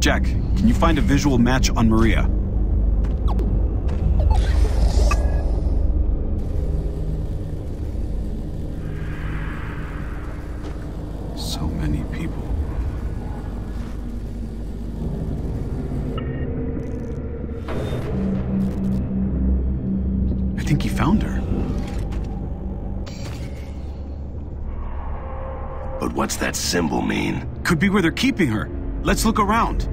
Jack, can you find a visual match on Maria? So many people. I think he found her. But what's that symbol mean? Could be where they're keeping her. Let's look around.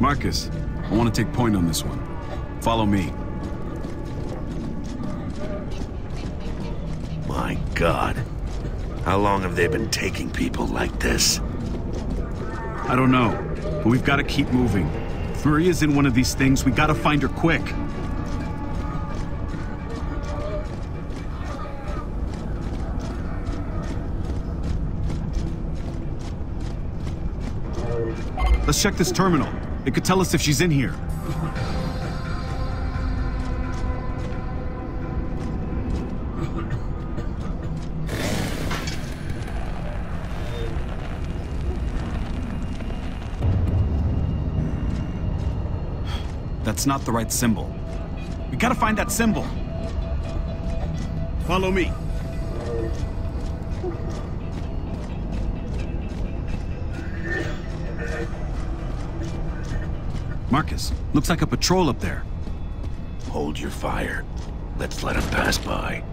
Marcus, I want to take point on this one. Follow me. God. How long have they been taking people like this? I don't know, but we've got to keep moving. Maria's in one of these things, we gotta find her quick. Let's check this terminal. It could tell us if she's in here. That's not the right symbol. We gotta find that symbol. Follow me. Marcus, looks like a patrol up there. Hold your fire. Let's let them pass by.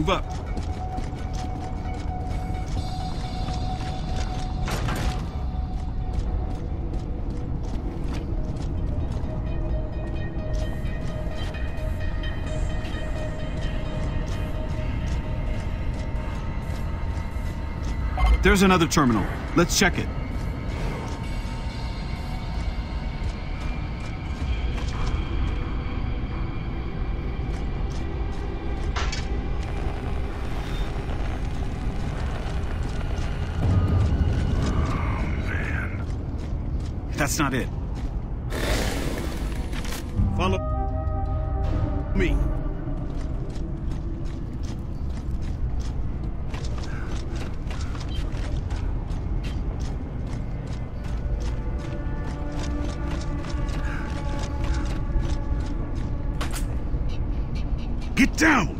Move up. There's another terminal. Let's check it. That's not it. Follow me. Get down!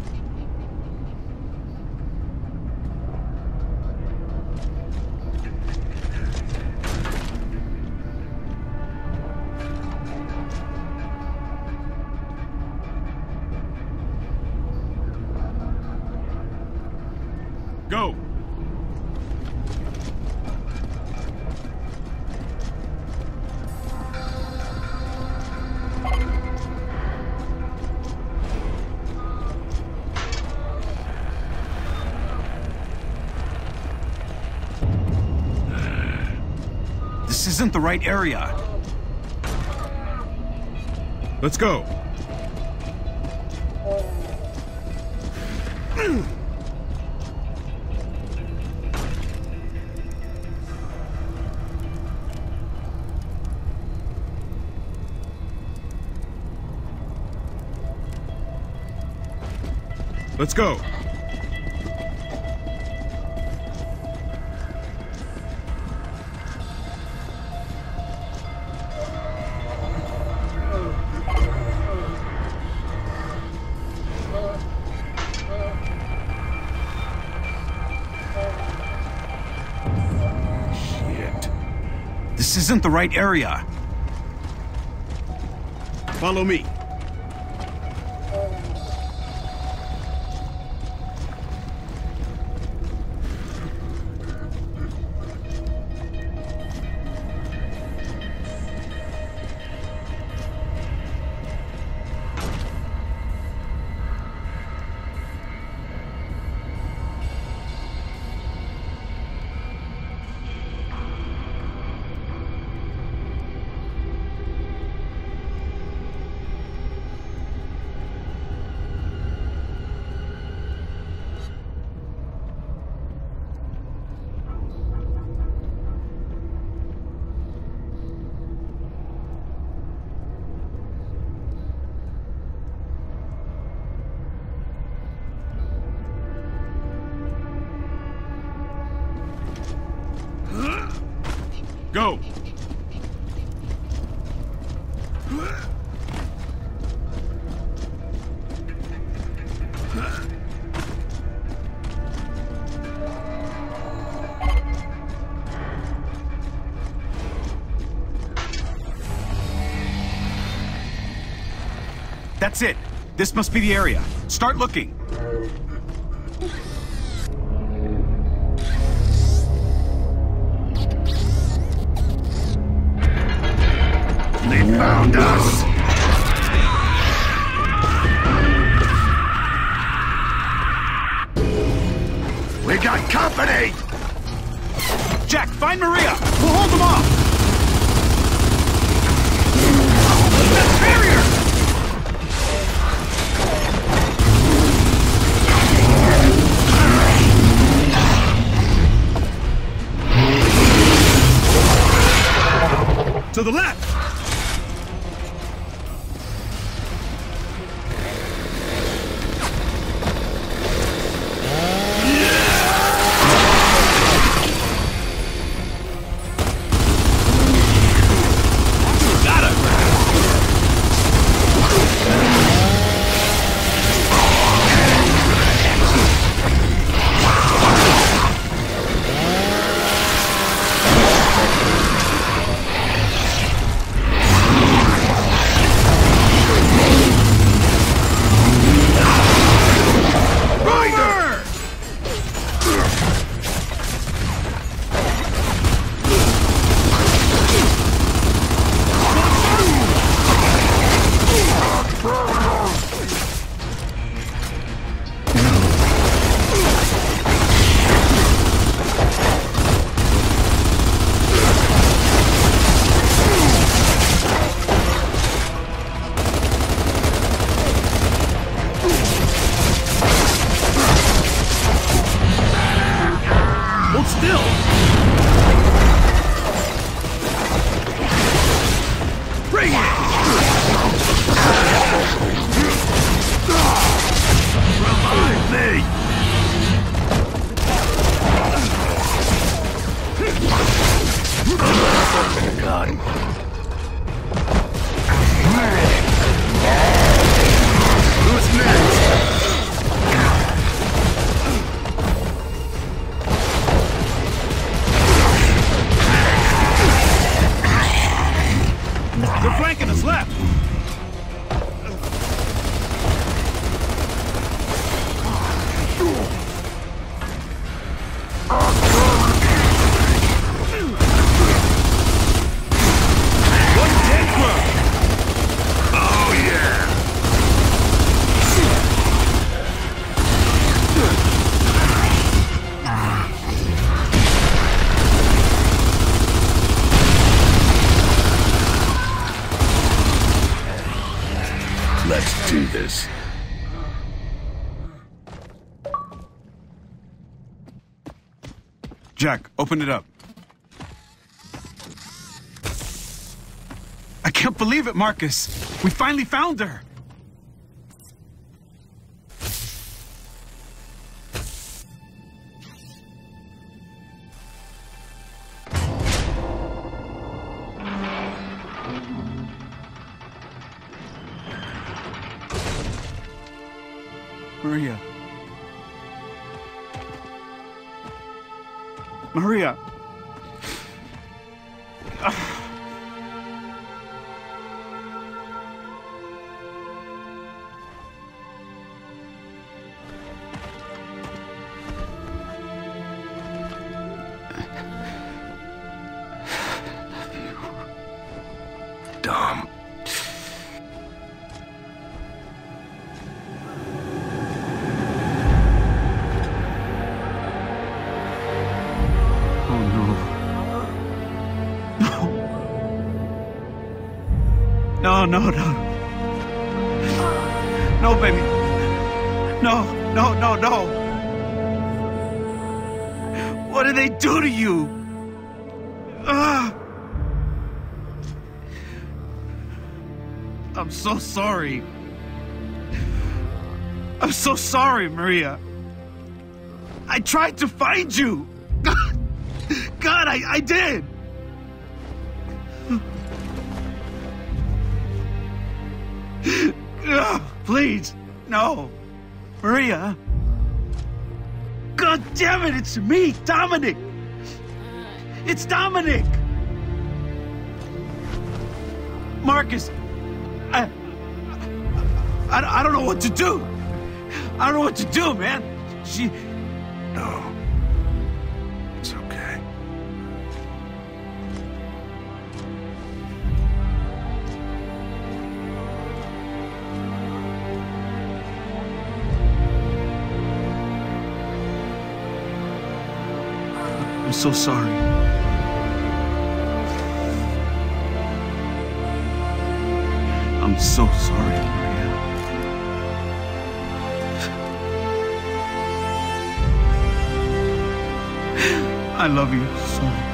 Isn't the right area. Let's go. Let's go. Isn't the right area. Follow me. Go! That's it. This must be the area. Start looking. They found us! We got company! Jack, find Maria! We'll hold them off! Jack, open it up. I can't believe it, Marcus. We finally found her. Maria. Maria. Dom. No. No, no, no. Baby. No, no, no, no. What did they do to you? Ah. I'm so sorry. I'm so sorry, Maria. I tried to find you. God, I, I did. Please, no. Maria. God damn it, it's me, Dominic. It's Dominic. Marcus, I, I, I don't know what to do. I don't know what to do, man. She, No. So sorry. I'm so sorry, Maria. I love you so much.